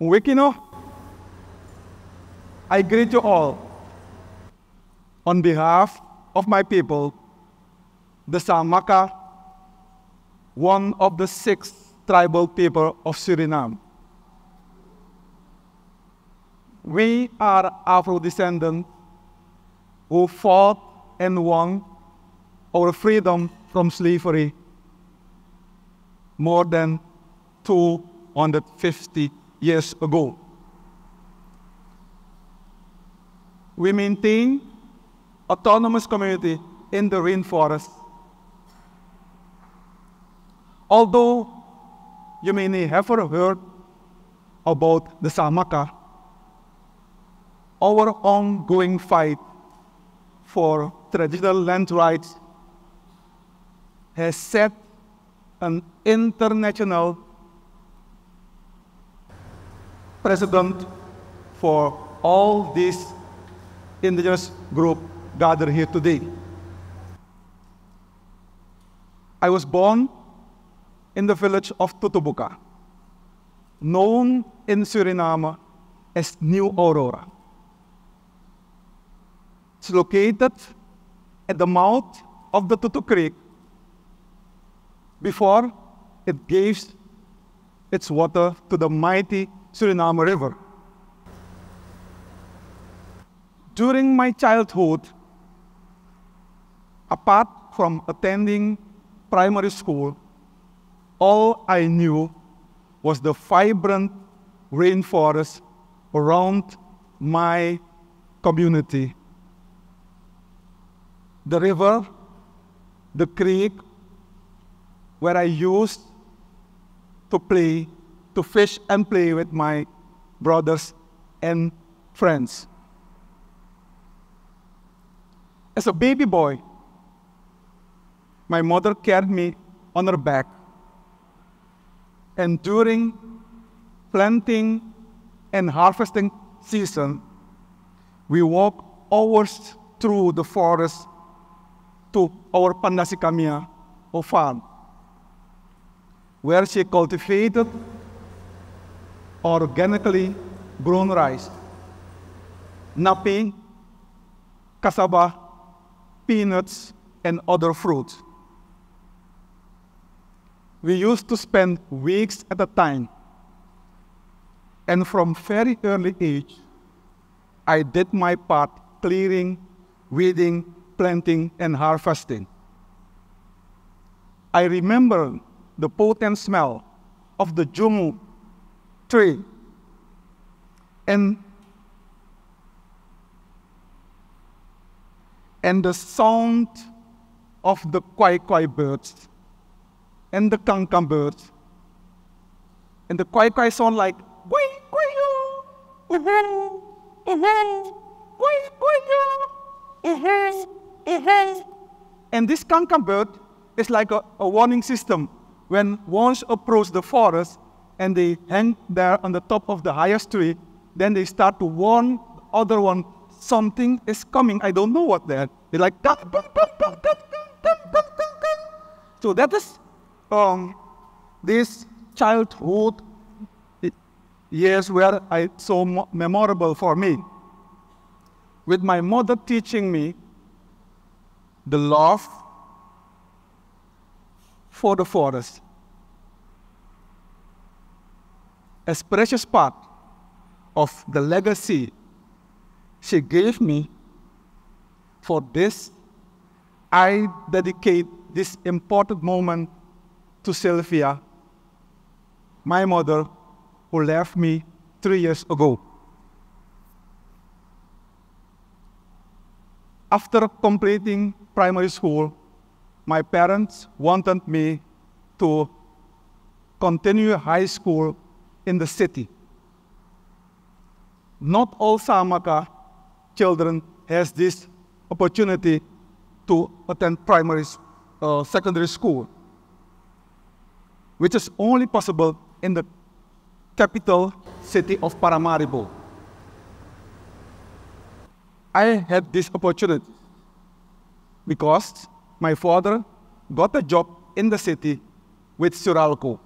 Wikino, I greet you all on behalf of my people, the Saamaka, one of the six tribal people of Suriname. We are Afro descendants who fought and won our freedom from slavery more than 250 years ago. We maintain autonomous community in the rainforest. Although you may have heard about the Saamaka, our ongoing fight for traditional land rights has set an international precedent for all these indigenous group gathered here today. I was born in the village of Tutubuka, known in Suriname as New Aurora. It's located at the mouth of the Tutu Creek before it gives its water to the mighty Suriname River. During my childhood, apart from attending primary school, all I knew was the vibrant rainforest around my community. The river, the creek, where I used to play, to fish and play with my brothers and friends. As a baby boy, my mother carried me on her back. And during planting and harvesting season, we walked hours through the forest to our Pandasikamia farm where she cultivated organically grown rice, napi, cassava, peanuts, and other fruits. We used to spend weeks at a time. And from very early age, I did my part clearing, weeding, planting, and harvesting. I remember the potent smell of the jumu tree. And, and the sound of the kwai kwai birds and the kankam birds. And the kwai kwai sound like kwai kwai yo, kwai kwai yo, And this kankam bird is like a, a warning system when ones approach the forest and they hang there on the top of the highest tree, then they start to warn the other one, something is coming. I don't know what that. They're like, so that is um, this childhood years where I so memorable for me. With my mother teaching me the love for the forest. As precious part of the legacy she gave me for this, I dedicate this important moment to Sylvia, my mother, who left me three years ago. After completing primary school, my parents wanted me to continue high school in the city. Not all Saamaka children has this opportunity to attend primary, uh, secondary school, which is only possible in the capital city of Paramaribo. I had this opportunity because my father got a job in the city with Suralco.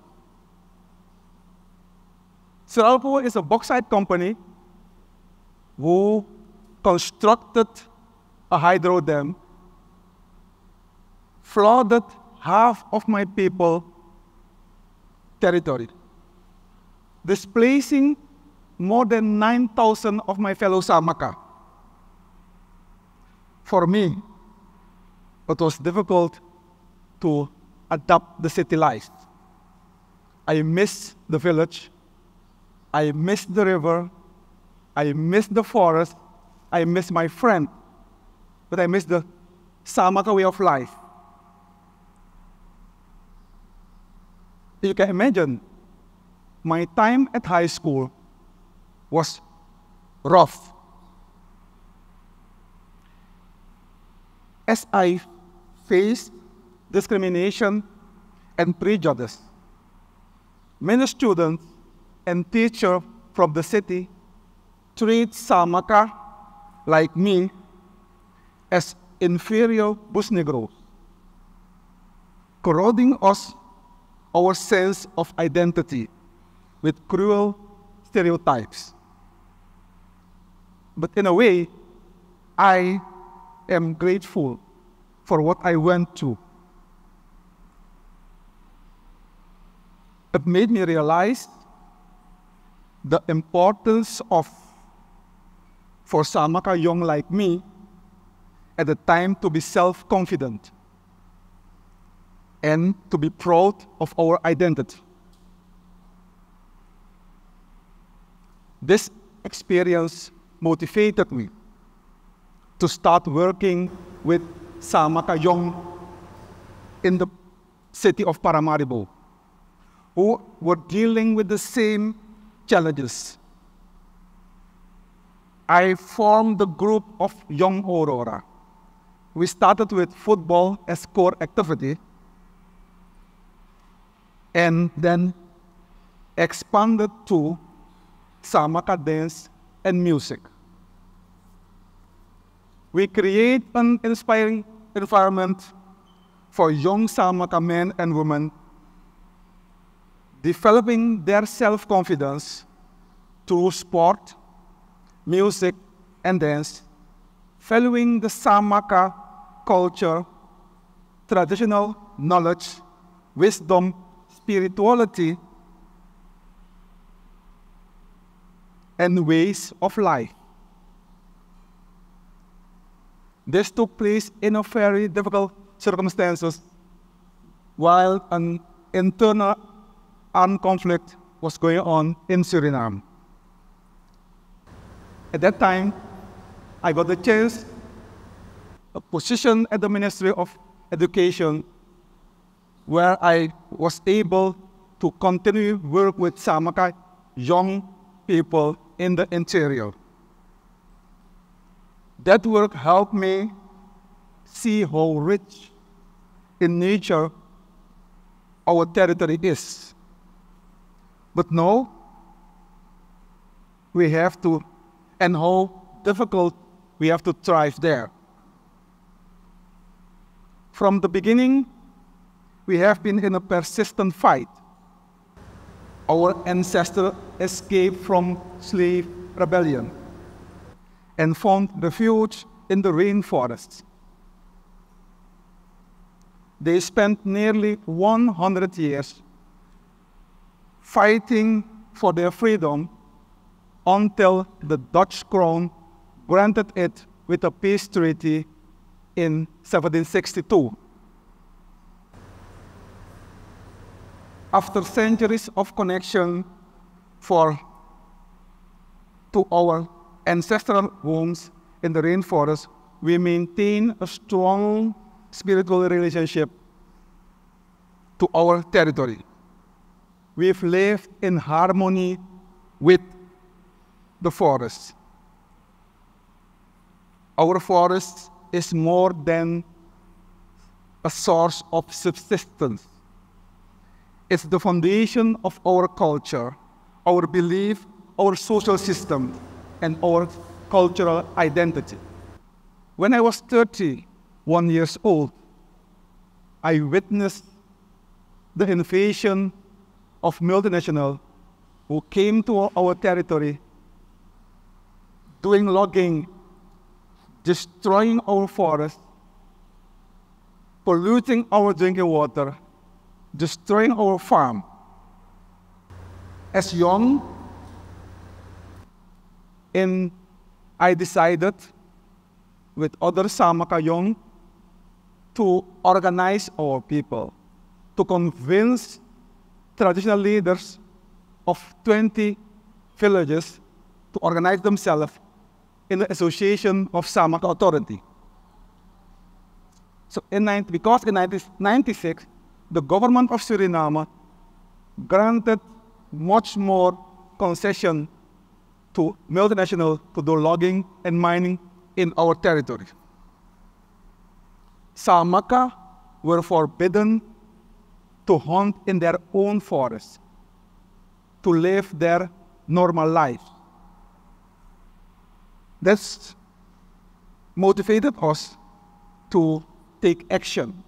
Suralco is a bauxite company who constructed a hydro dam, flooded half of my people territory, displacing more than 9,000 of my fellow Saamaka. For me, it was difficult to adapt the city life. I miss the village, I miss the river, I miss the forest, I miss my friend, but I miss the Saamaka way of life. You can imagine, my time at high school was rough. As I faced discrimination and prejudice, many students and teachers from the city treat Saamaka, like me, as inferior Bus Negros, corroding us our sense of identity with cruel stereotypes. But in a way, I am grateful for what I went through. It made me realize the importance of, for Saamaka young like me, at the time to be self-confident and to be proud of our identity. This experience motivated me to start working with Saamaka Young in the city of Paramaribo, who were dealing with the same challenges. I formed the group of Young Aurora. We started with football as core activity and then expanded to Saamaka dance and music. We create an inspiring environment for young Saamaka men and women developing their self-confidence through sport, music, and dance, following the Saamaka culture, traditional knowledge, wisdom, spirituality, and ways of life. This took place in a very difficult circumstances while an internal armed conflict was going on in Suriname. At that time, I got the chance, a position at the Ministry of Education, where I was able to continue work with Saamaka young people in the interior. That work helped me see how rich in nature our territory is. But now, we have to, and how difficult we have to thrive there. From the beginning, we have been in a persistent fight. Our ancestors escaped from slave rebellion and found refuge in the rainforests. They spent nearly 100 years fighting for their freedom until the Dutch crown granted it with a peace treaty in 1762. After centuries of connection for to our ancestral homes in the rainforest, we maintain a strong spiritual relationship to our territory. We've lived in harmony with the forest. Our forest is more than a source of subsistence. It's the foundation of our culture, our belief, our social system, and our cultural identity. When I was 31 years old, I witnessed the invasion of multinational who came to our territory doing logging, destroying our forests, polluting our drinking water, destroying our farm. As young, and I decided with other Saamaka young to organize our people, to convince traditional leaders of 20 villages to organize themselves in the Association of Saamaka Authority. So in 90, because in 1996, the government of Suriname granted much more concession to multinational to do logging and mining in our territory. Saamaka were forbidden to hunt in their own forest, to live their normal life. This motivated us to take action.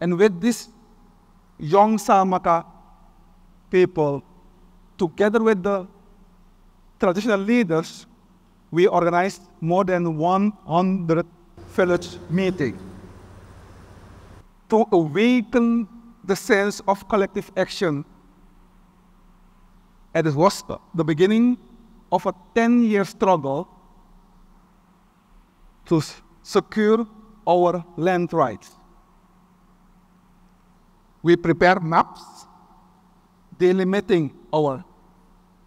And with this young Saamaka people, together with the traditional leaders, we organized more than 100 village meetings to awaken the sense of collective action. And it was the beginning of a 10-year struggle to secure our land rights. We prepared maps delimiting our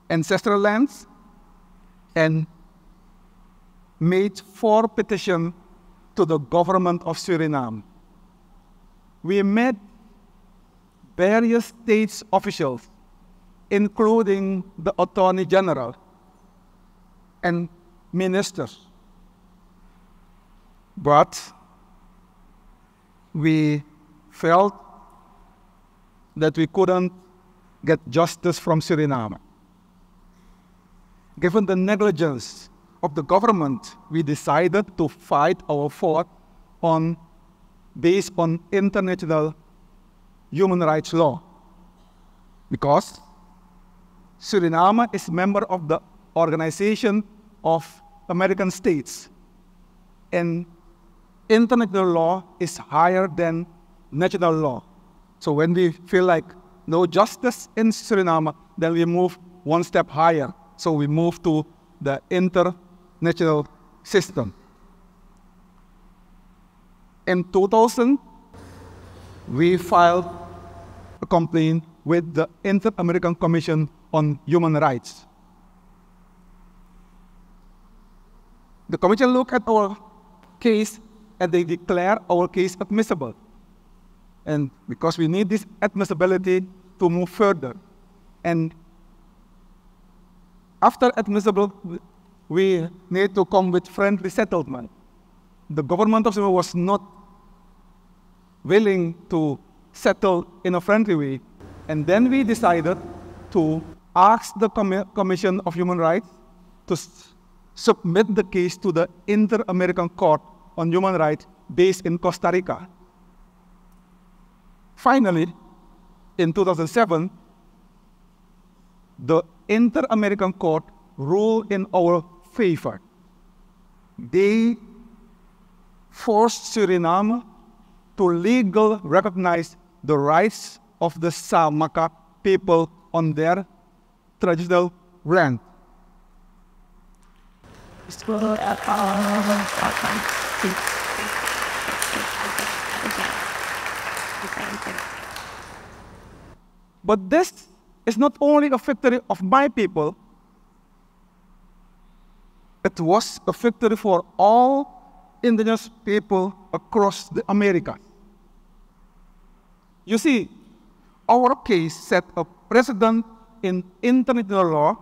ancestral lands and made four petitions to the government of Suriname. We met various state officials, including the Attorney General and ministers. But we felt that we couldn't get justice from Suriname. Given the negligence of the government, we decided to fight our fight on, based on international human rights law. Because Suriname is member of the Organization of American States, and international law is higher than national law. So when we feel like no justice in Suriname, then we move one step higher. So we move to the international system. In 2000, we filed a complaint with the Inter-American Commission on Human Rights. The commission looked at our case and they declare our case admissible. And because we need this admissibility, to move further. And after admissible, we need to come with friendly settlement. The government of Zimbabwe was not willing to settle in a friendly way. And then we decided to ask the Com Commission of Human Rights to submit the case to the Inter-American Court on Human Rights based in Costa Rica. Finally, in 2007, the Inter-American Court ruled in our favor. They forced Suriname to legally recognize the rights of the Saamaka people on their traditional land. But this is not only a victory of my people, it was a victory for all indigenous people across the Americas. You see, our case set a precedent in international law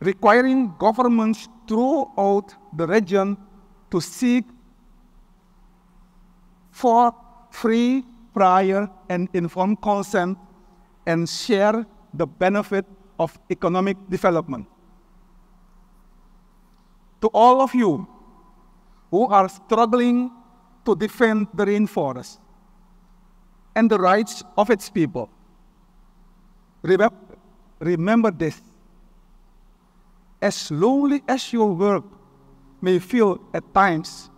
requiring governments throughout the region to seek for free prior and informed consent and share the benefit of economic development. To all of you who are struggling to defend the rainforest and the rights of its people, remember this. As lonely as your work may feel at times,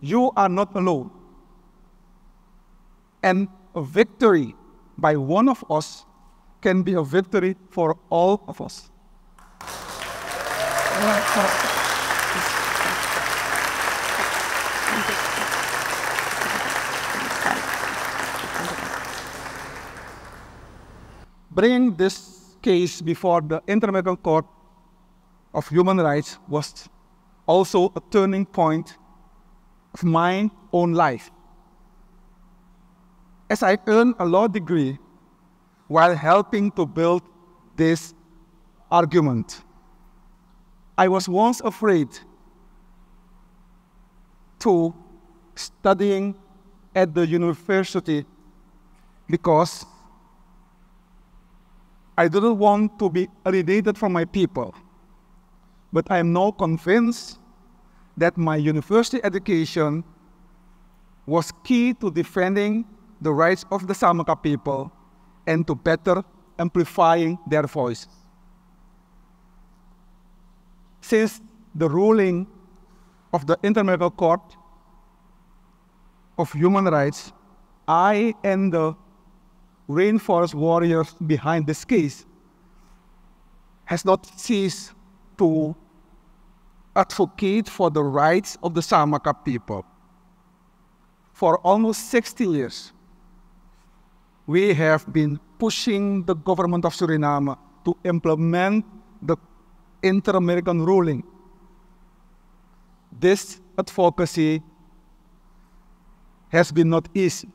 you are not alone. And a victory by one of us can be a victory for all of us. Bringing this case before the Inter-American Court of Human Rights was also a turning point of my own life. As I earned a law degree while helping to build this argument, I was once afraid to studying at the university because I didn't want to be alienated from my people. But I am now convinced that my university education was key to defending the rights of the Saamaka people and to better amplifying their voice. Since the ruling of the International Court of Human Rights, I and the rainforest warriors behind this case has not ceased to advocate for the rights of the Saamaka people. For almost 60 years, we have been pushing the government of Suriname to implement the inter-American ruling. This advocacy has been not easy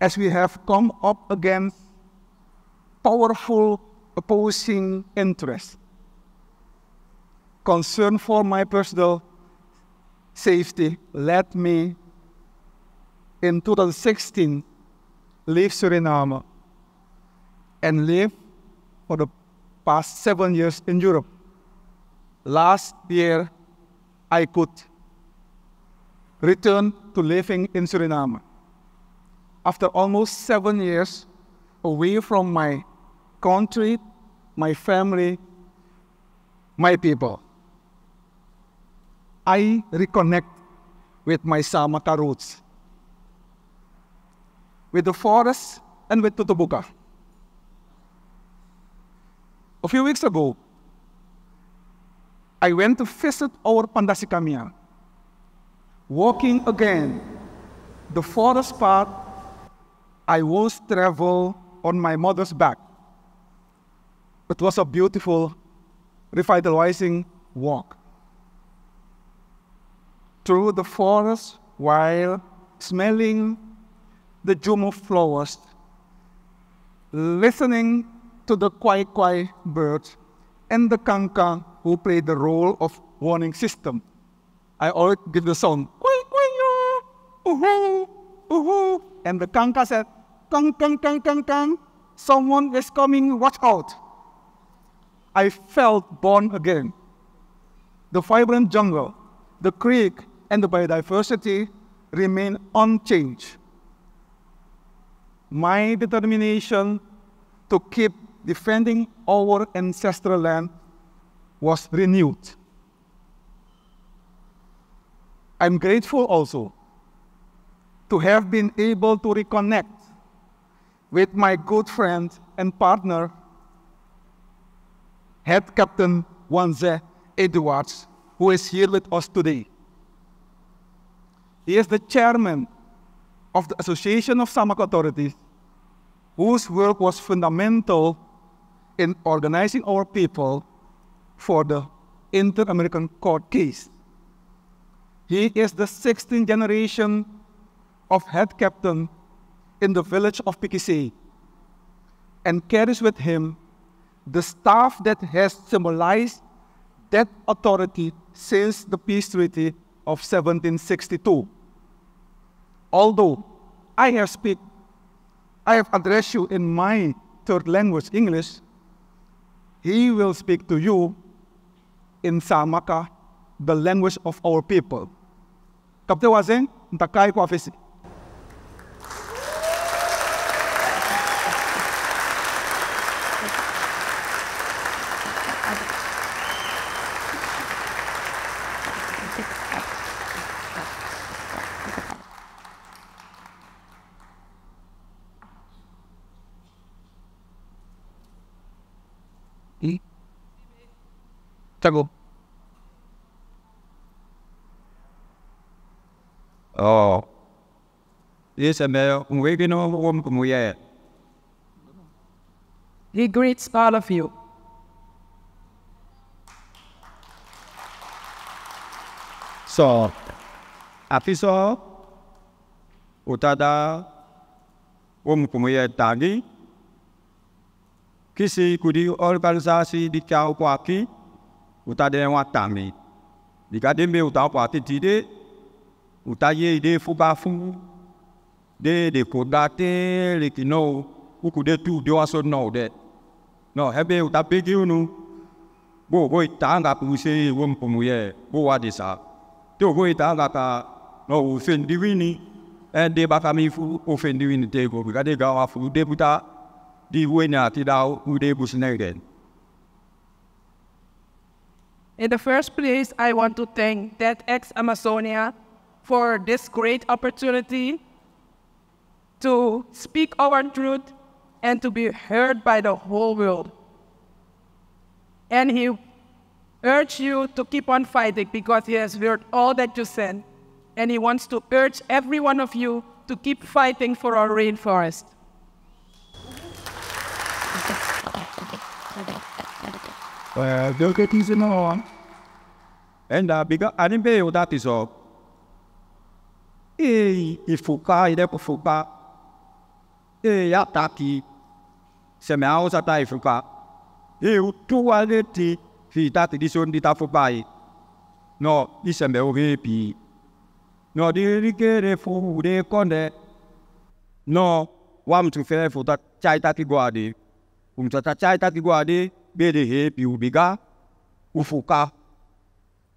as we have come up against powerful opposing interests. Concern for my personal safety led me in 2016 leave Suriname and live for the past seven years in Europe. Last year, I could return to living in Suriname after almost seven years away from my country, my family, my people. I reconnect with my Saamaka roots, with the forest and with Tutubuka. A few weeks ago, I went to visit our Pandasikamian. Walking again, the forest path I once traveled on my mother's back. It was a beautiful, revitalizing walk through the forest while smelling the jumo flowers, listening to the kwai kwai birds and the kanka who play the role of warning system. I always give the song, kwai kwai uhu, uhu, and the kanka said, kang, kang, kang, kang, kang, someone is coming, watch out. I felt born again. The vibrant jungle, the creek, and the biodiversity remain unchanged. My determination to keep defending our ancestral land was renewed. I'm grateful also to have been able to reconnect with my good friend and partner, Head Captain Wanze Eduards, who is here with us today. He is the chairman of the Association of Saamaka Authorities, whose work was fundamental in organizing our people for the Inter-American Court case. He is the 16th generation of head captain in the village of Pikisei and carries with him the staff that has symbolized that authority since the peace treaty of 1762. Although I have speak, I have addressed you in my third language, English, he will speak to you in Saamaka, the language of our people. Kapte wazeng, ntakai kwa Tago. Oh. Yes, I'm waiting on home from where. He greets all of you. So, afiso utada um kumuya tagi kisi kudi organisasi di kau kuaki utada yang watami di kadembe utau kuaki tide utaye ide fuka fu. De de kodate le kino uku de tu de waso no de. No hebe utapegi unu. Bo bo itanga puse wom kumuya bo wadisa to go ita ngaka no ofendi wini. En de baka mi fu ofendi wini te go. Ga de ga wa fu de buta di wena ti da u de busnegen In the first place, I want to thank TEDx Amazonia for this great opportunity to speak our truth and to be heard by the whole world. And he urge you to keep on fighting because he has heard all that you said. And he wants to urge every one of you to keep fighting for our rainforest. Well, do get these in on. And uh, because I didn't pay that is all. Eh, ifuka, ide kufuka. Eh, ya taki. Seme ausa ta ifuka. Eh, utu aleti. Fi taki di son di ta fukai. No, di seme o repi. No, di rikere fu de konde. No, wam tu fe fu ta chai taki guadi. Um ta chai taki guadi. Bede he pi ubiga. Ufuka.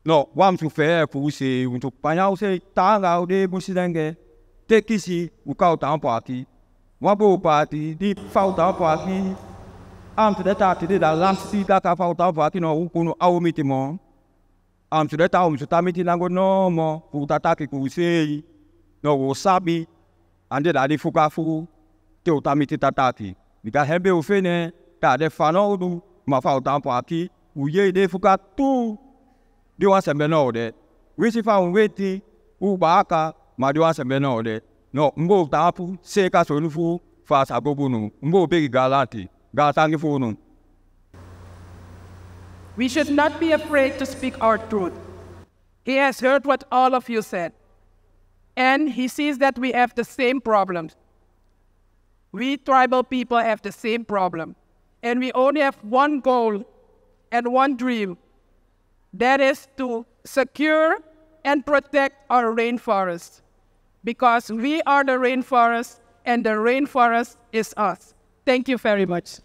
No, wam tu fe fu se untuk panyau se tanga de busidenge. Te kisi ukau ta pati. Wabo pati di fau ta pati. Am tu deta ti da lasti da ka fau ta pati no ukunu au mitimo. Am tu deta um tu ta miti nango no mo fu ta ta ki ku se. No wo sabi. Ande da di fuka fu. Te o ta miti ta ta ki. Mika hebe u fene. Ta de Ma fau ta pati. Uye de fuka tu. wa sembe de wisi fa un u ba ma wa sembe de no mbo ta se ka so nu fu fa sa bu nu mbo be ga ta ngi fu nu We should not be afraid to speak our truth. He has heard what all of you said. And he sees that we have the same problems. We tribal people have the same problem. And we only have one goal and one dream that is to secure and protect our rainforest. Because we are the rainforest and the rainforest is us. Thank you very much.